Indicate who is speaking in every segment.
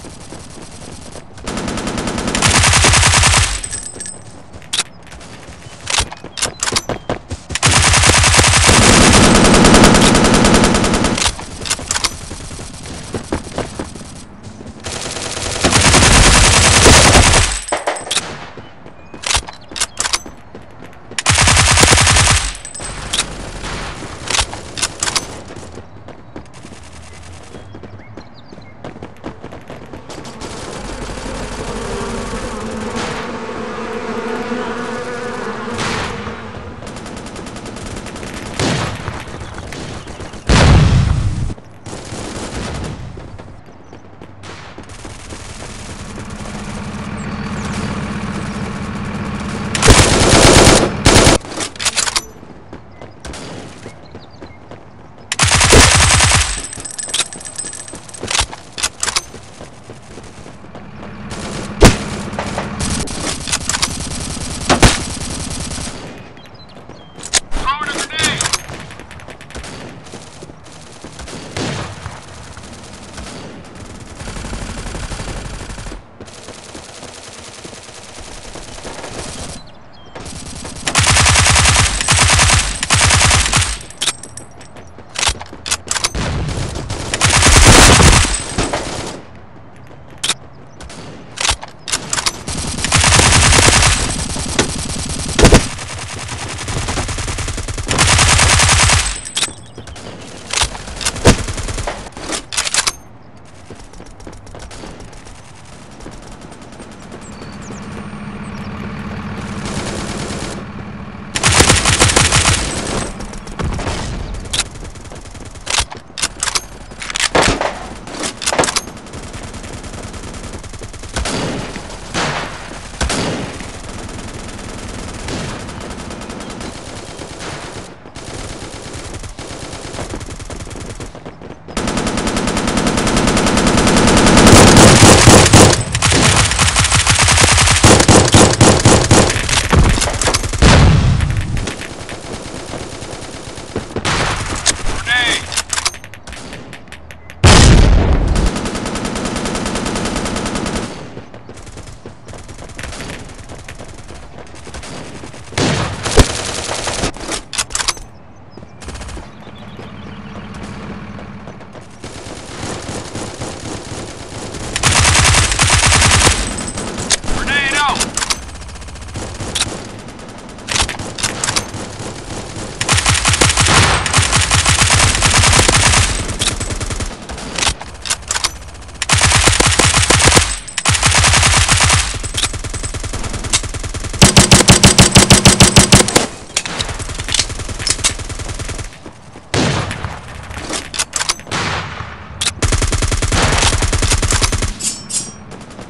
Speaker 1: フフフフ。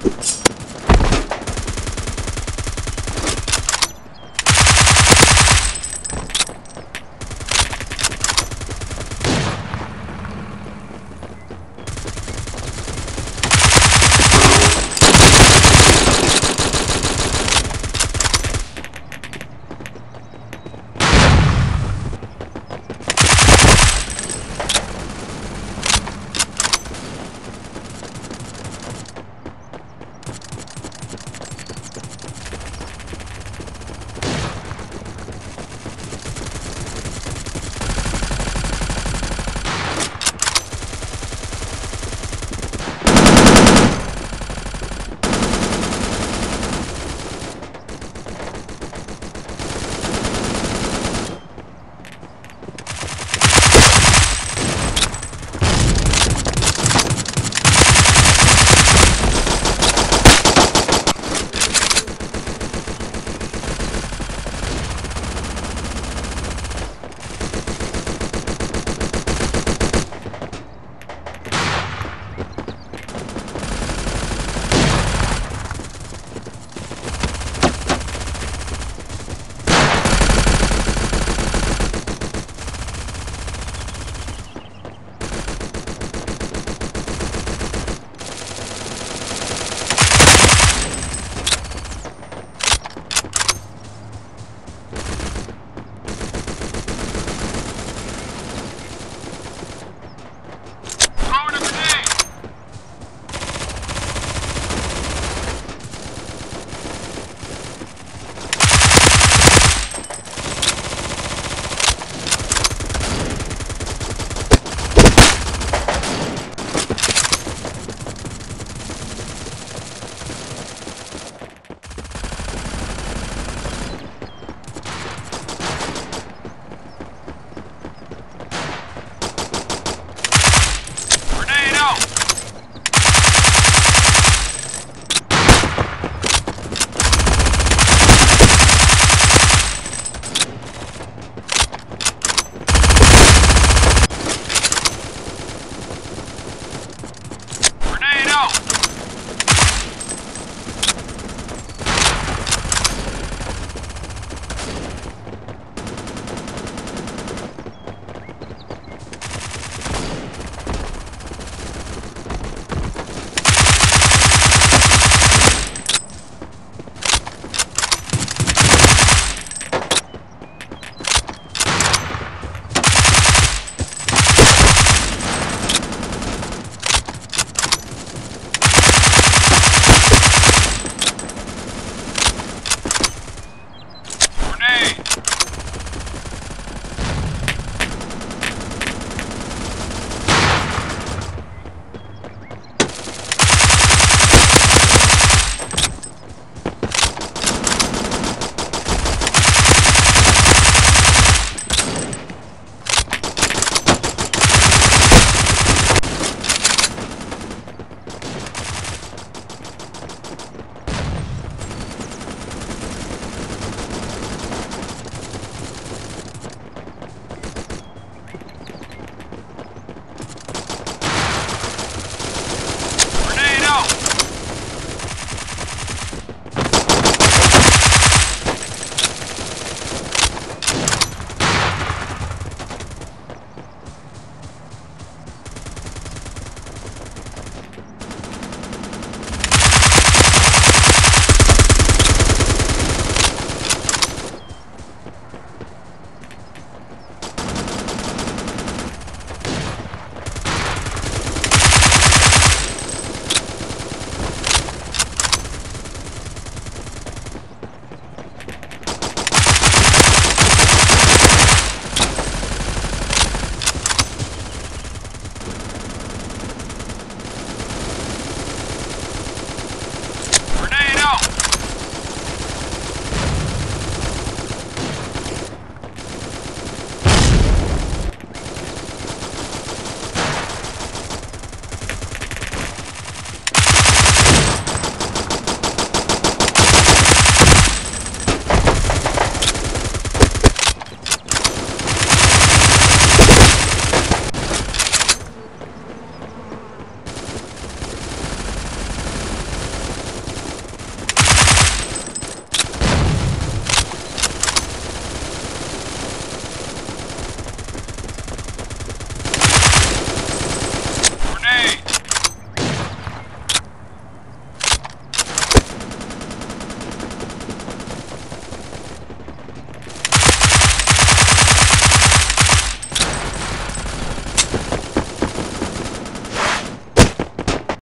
Speaker 1: Thank you.